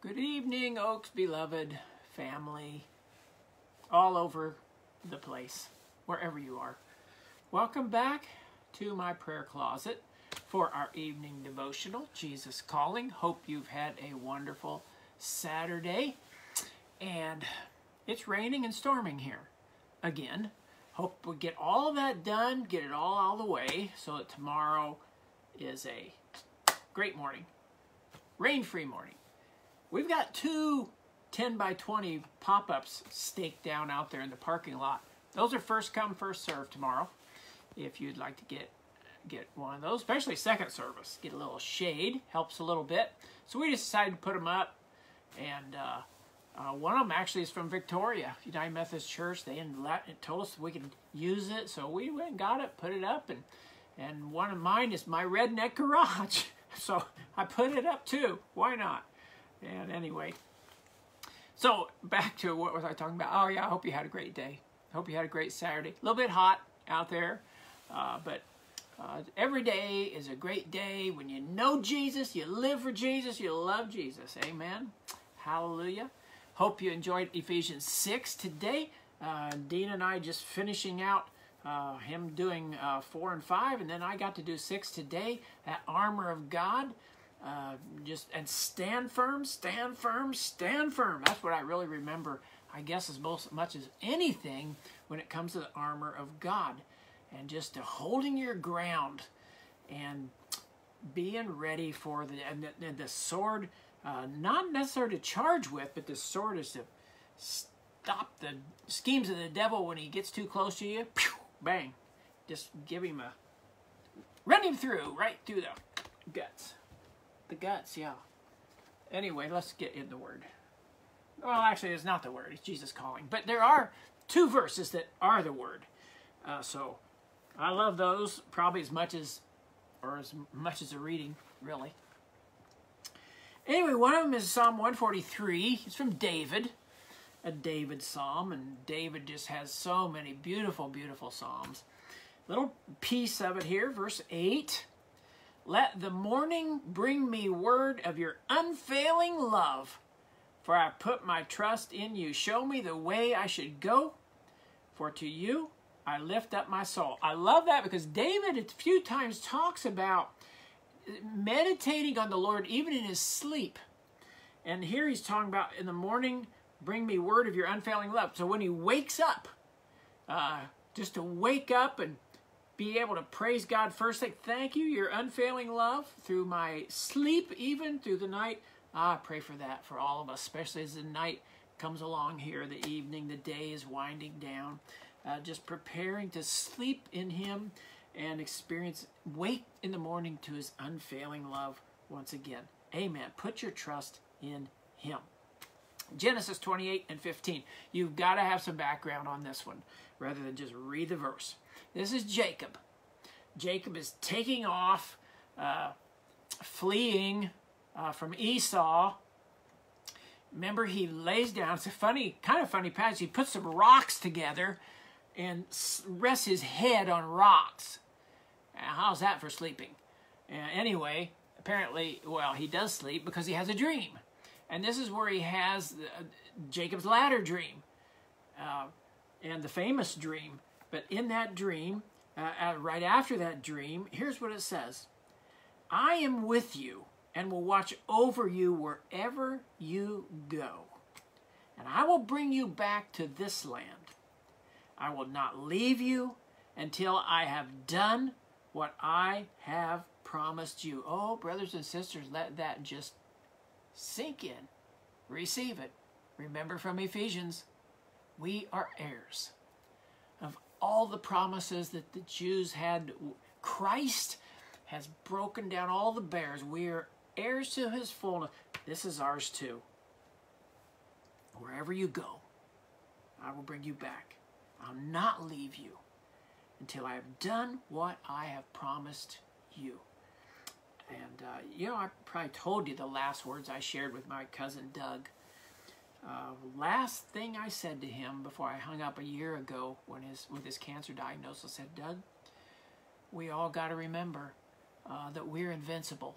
Good evening, Oaks beloved family, all over the place, wherever you are. Welcome back to my prayer closet for our evening devotional, Jesus Calling. Hope you've had a wonderful Saturday. And it's raining and storming here again. Hope we get all of that done, get it all out of the way, so that tomorrow is a great morning, rain-free morning. We've got two 10 by 20 pop-ups staked down out there in the parking lot. Those are first come, first serve tomorrow. If you'd like to get get one of those, especially second service, get a little shade, helps a little bit. So we just decided to put them up, and uh, uh, one of them actually is from Victoria United Methodist Church. They told us we could use it, so we went and got it, put it up, and and one of mine is my redneck garage. So I put it up too. Why not? And anyway, so back to what was I talking about? Oh yeah, I hope you had a great day. Hope you had a great Saturday. A little bit hot out there, uh, but uh, every day is a great day. When you know Jesus, you live for Jesus, you love Jesus. Amen. Hallelujah. Hope you enjoyed Ephesians 6 today. Uh, Dean and I just finishing out uh, him doing uh, 4 and 5, and then I got to do 6 today. That armor of God. Uh, just and stand firm, stand firm, stand firm. That's what I really remember, I guess, as most much as anything when it comes to the armor of God and just holding your ground and being ready for the and the, and the sword, uh, not necessarily to charge with, but the sword is to stop the schemes of the devil when he gets too close to you. Pew, bang, just give him a run him through right through the guts, the guts. Yeah. Anyway, let's get in the word. Well, actually, it's not the word; it's Jesus calling. But there are two verses that are the word. Uh, so I love those probably as much as, or as much as a reading, really. Anyway, one of them is Psalm 143. It's from David, a David psalm, and David just has so many beautiful, beautiful psalms. Little piece of it here, verse 8. Let the morning bring me word of your unfailing love, for I put my trust in you. Show me the way I should go, for to you I lift up my soul. I love that because David a few times talks about meditating on the Lord even in his sleep. And here he's talking about in the morning, bring me word of your unfailing love. So when he wakes up, uh, just to wake up and be able to praise God first thing, thank you, your unfailing love through my sleep, even through the night. Ah, I pray for that for all of us, especially as the night comes along here, the evening, the day is winding down uh, just preparing to sleep in Him and experience, wake in the morning to His unfailing love once again. Amen. Put your trust in Him. Genesis 28 and 15. You've got to have some background on this one rather than just read the verse. This is Jacob. Jacob is taking off, uh, fleeing uh, from Esau. Remember, he lays down, it's a funny, kind of funny passage. He puts some rocks together and rests his head on rocks. how's that for sleeping? Uh, anyway, apparently, well, he does sleep because he has a dream. And this is where he has uh, Jacob's ladder dream uh, and the famous dream. But in that dream, uh, right after that dream, here's what it says I am with you and will watch over you wherever you go. And I will bring you back to this land I will not leave you until I have done what I have promised you. Oh, brothers and sisters, let that just sink in. Receive it. Remember from Ephesians, we are heirs of all the promises that the Jews had. Christ has broken down all the barriers. We are heirs to his fullness. This is ours too. Wherever you go, I will bring you back. I'll not leave you until I have done what I have promised you. And, uh, you know, I probably told you the last words I shared with my cousin Doug. Uh, last thing I said to him before I hung up a year ago when his, with his cancer diagnosis, said, Doug, we all got to remember uh, that we're invincible.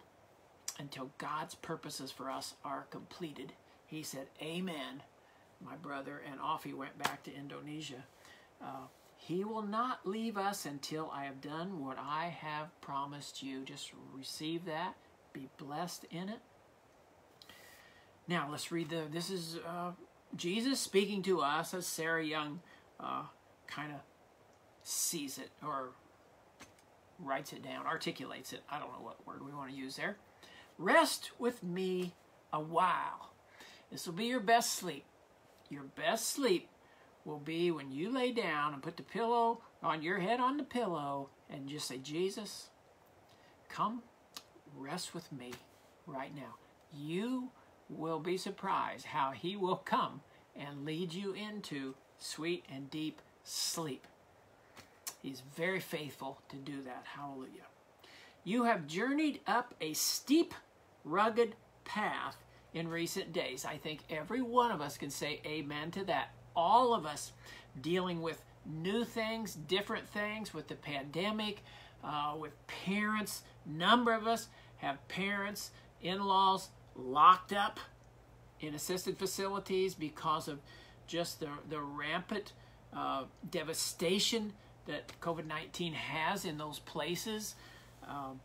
until God's purposes for us are completed. He said, Amen, my brother, and off he went back to Indonesia. Uh, he will not leave us until I have done what I have promised you. Just receive that, be blessed in it. Now let's read the. This is uh, Jesus speaking to us as Sarah Young uh, kind of sees it or writes it down, articulates it. I don't know what word we want to use there. Rest with me a while. This will be your best sleep. Your best sleep will be when you lay down and put the pillow on your head on the pillow and just say, Jesus, come rest with me right now. You will be surprised how he will come and lead you into sweet and deep sleep. He's very faithful to do that. Hallelujah. You have journeyed up a steep, rugged path in recent days. I think every one of us can say amen to that. All of us dealing with new things, different things with the pandemic, uh, with parents. Number of us have parents, in-laws locked up in assisted facilities because of just the, the rampant uh, devastation that COVID 19 has in those places. Um,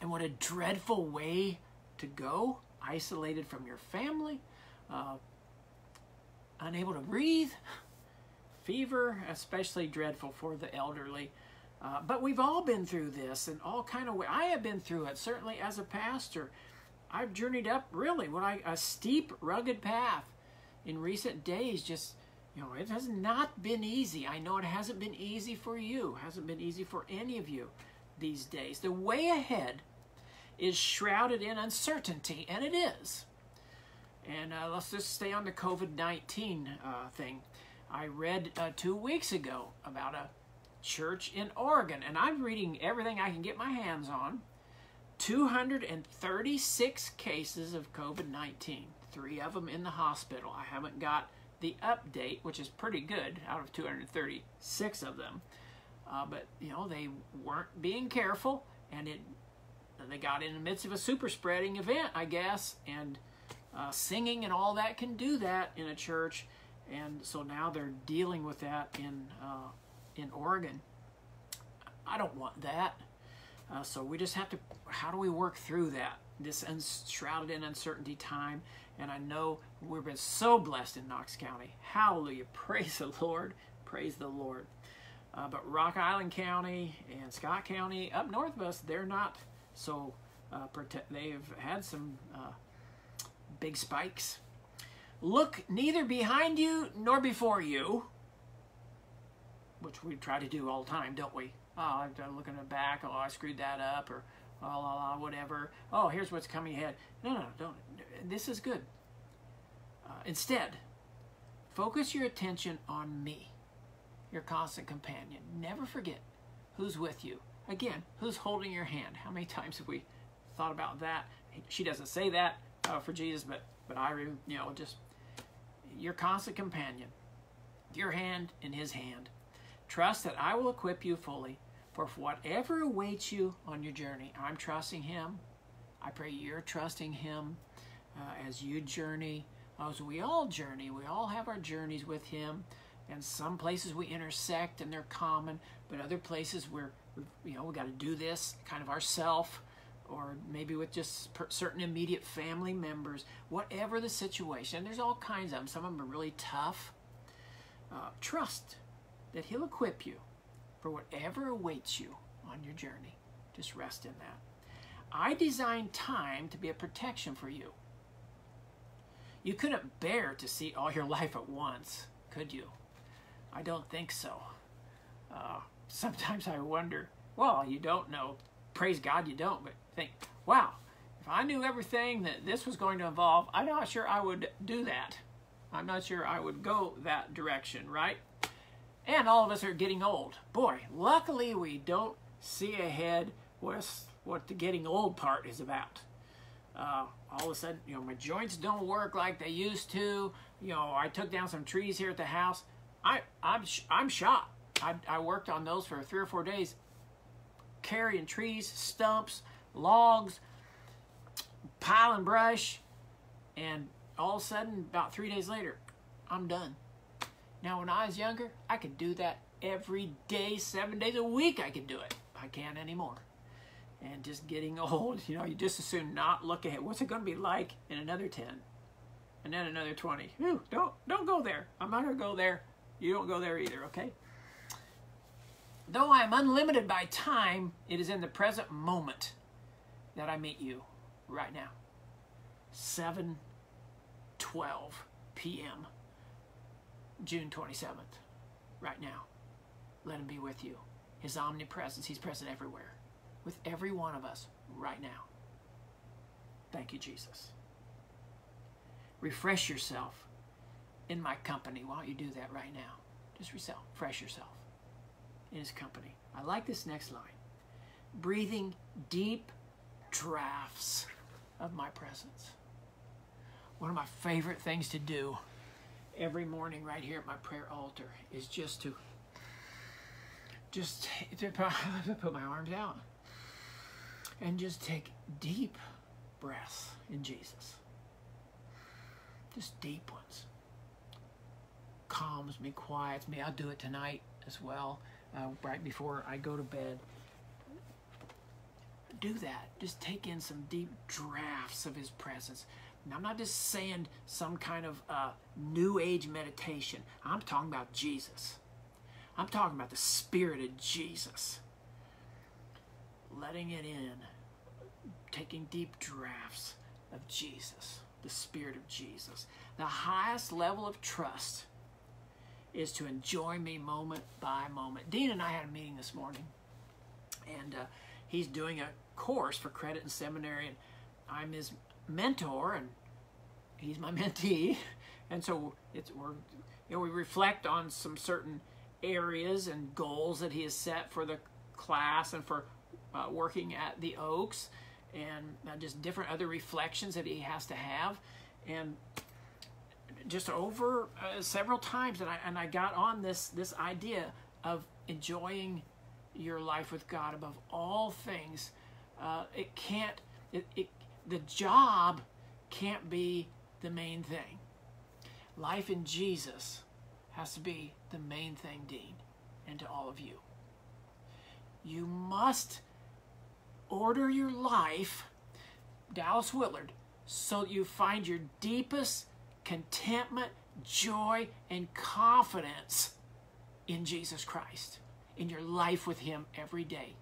and what a dreadful way to go, isolated from your family, uh, unable to breathe, fever, especially dreadful for the elderly. Uh, but we've all been through this in all kind of way. I have been through it, certainly as a pastor. I've journeyed up really what I a steep, rugged path in recent days. Just you know, it has not been easy. I know it hasn't been easy for you. Hasn't been easy for any of you these days. The way ahead is shrouded in uncertainty, and it is. And uh, let's just stay on the COVID 19 uh, thing. I read uh, two weeks ago about a church in Oregon, and I'm reading everything I can get my hands on 236 cases of COVID 19, three of them in the hospital. I haven't got the update, which is pretty good out of 236 of them. Uh, but, you know, they weren't being careful, and it they got in the midst of a super spreading event, I guess, and uh, singing and all that can do that in a church. And so now they're dealing with that in, uh, in Oregon. I don't want that. Uh, so we just have to, how do we work through that? This shrouded in uncertainty time. And I know we've been so blessed in Knox County. Hallelujah. Praise the Lord. Praise the Lord. Uh, but Rock Island County and Scott County up north of us, they're not so uh. They've had some uh, big spikes. Look neither behind you nor before you, which we try to do all the time, don't we? Oh, I'm looking back, oh, I screwed that up, or oh, la, la, whatever. Oh, here's what's coming ahead. No, no, don't. This is good. Uh, instead, focus your attention on me, your constant companion. Never forget who's with you. Again, who's holding your hand? How many times have we thought about that? She doesn't say that uh, for Jesus, but but I, you know, just your constant companion, your hand in His hand. Trust that I will equip you fully for whatever awaits you on your journey. I'm trusting Him. I pray you're trusting Him uh, as you journey. As we all journey, we all have our journeys with Him. And some places we intersect and they're common, but other places we're, you know, we got to do this kind of ourself or maybe with just certain immediate family members, whatever the situation. There's all kinds of them. Some of them are really tough. Uh, trust that He'll equip you for whatever awaits you on your journey. Just rest in that. I designed time to be a protection for you. You couldn't bear to see all your life at once, could you? I don't think so. Uh, sometimes I wonder, well, you don't know. Praise God you don't, but think, wow, if I knew everything that this was going to involve, I'm not sure I would do that. I'm not sure I would go that direction, right? And all of us are getting old. Boy, luckily we don't see ahead with what the getting old part is about. Uh, all of a sudden, you know, my joints don't work like they used to. You know, I took down some trees here at the house. I, I'm, I'm shot. I, I worked on those for three or four days, carrying trees, stumps, logs, piling brush, and all of a sudden, about three days later, I'm done. Now, when I was younger, I could do that every day, seven days a week. I could do it. I can't anymore. And just getting old, you know, you just as soon not look ahead. What's it going to be like in another 10? And then another 20. Whew, don't, don't go there. I'm not going to go there. You don't go there either, okay? Though I am unlimited by time, it is in the present moment that I meet you right now. 7 12 p.m. June 27th, right now. Let him be with you. His omnipresence, he's present everywhere, with every one of us right now. Thank you, Jesus. Refresh yourself in my company. Why don't you do that right now? Just refresh yourself in his company. I like this next line. Breathing deep drafts of my presence. One of my favorite things to do every morning right here at my prayer altar is just to just to put my arms out and just take deep breaths in Jesus. Just deep ones. Calms me, quiets me. I'll do it tonight as well, uh, right before I go to bed. Do that. Just take in some deep drafts of His presence. I'm not just saying some kind of uh, new age meditation. I'm talking about Jesus. I'm talking about the Spirit of Jesus. Letting it in, taking deep drafts of Jesus, the Spirit of Jesus. The highest level of trust is to enjoy me moment by moment. Dean and I had a meeting this morning, and uh, he's doing a course for credit and seminary, and I'm his mentor, and he's my mentee, and so it's we're you know we reflect on some certain areas and goals that he has set for the class and for uh, working at the Oaks and uh, just different other reflections that he has to have. And just over uh, several times and I, and I got on this this idea of enjoying your life with God above all things uh, it can't it, it the job can't be the main thing life in Jesus has to be the main thing, Dean, and to all of you. You must order your life, Dallas Willard, so you find your deepest contentment, joy, and confidence in Jesus Christ, in your life with Him every day.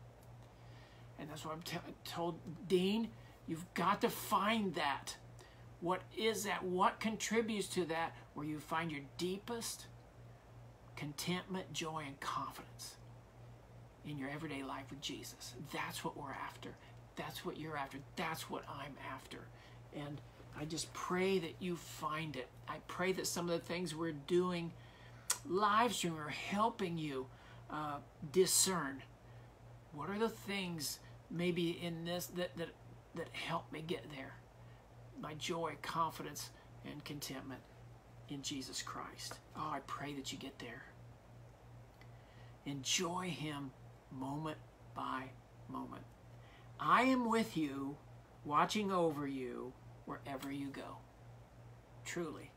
And that's what I'm told Dean. You've got to find that. What is that? What contributes to that where you find your deepest contentment, joy, and confidence in your everyday life with Jesus. That's what we're after. That's what you're after. That's what I'm after. And I just pray that you find it. I pray that some of the things we're doing live stream are helping you uh, discern what are the things maybe in this that, that that help me get there. My joy, confidence, and contentment in Jesus Christ. Oh, I pray that you get there. Enjoy Him moment by moment. I am with you, watching over you wherever you go. Truly,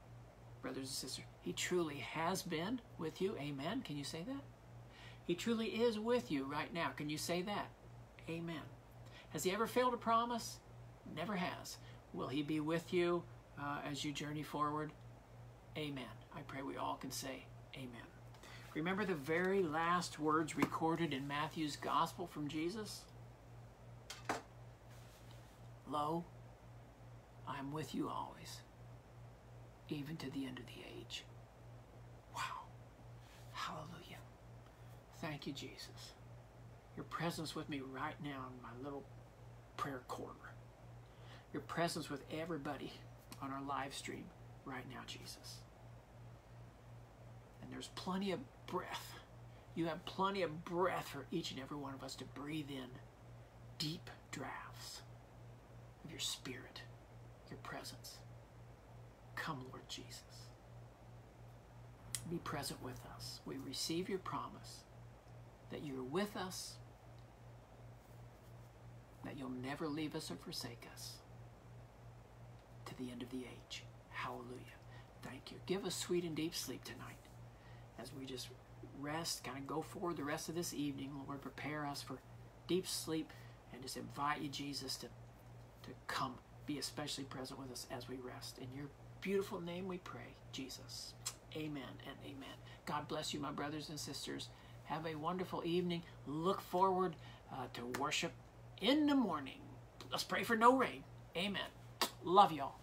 brothers and sisters, He truly has been with you. Amen. Can you say that? He truly is with you right now. Can you say that? Amen. Has He ever failed a promise? Never has. Will He be with you uh, as you journey forward? Amen. I pray we all can say amen. Remember the very last words recorded in Matthew's gospel from Jesus? Lo, I am with you always, even to the end of the age. Wow. Hallelujah. Thank you, Jesus. Your presence with me right now in my little prayer corner. Your presence with everybody on our live stream right now, Jesus. And there's plenty of breath. You have plenty of breath for each and every one of us to breathe in deep drafts of your spirit, your presence. Come, Lord Jesus. Be present with us. We receive your promise that you're with us, that you'll never leave us or forsake us. To the end of the age. Hallelujah. Thank you. Give us sweet and deep sleep tonight as we just rest, kind of go forward the rest of this evening. Lord, prepare us for deep sleep and just invite you, Jesus, to, to come be especially present with us as we rest. In your beautiful name we pray, Jesus. Amen and amen. God bless you, my brothers and sisters. Have a wonderful evening. Look forward uh, to worship in the morning. Let's pray for no rain. Amen. Love y'all.